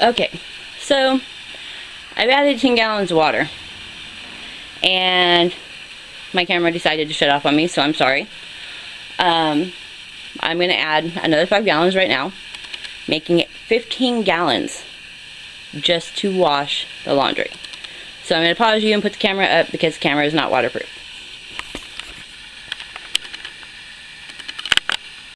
Okay, so I've added 10 gallons of water. And my camera decided to shut off on me, so I'm sorry. Um, I'm going to add another 5 gallons right now, making it 15 gallons just to wash the laundry. So I'm going to pause you and put the camera up because the camera is not waterproof.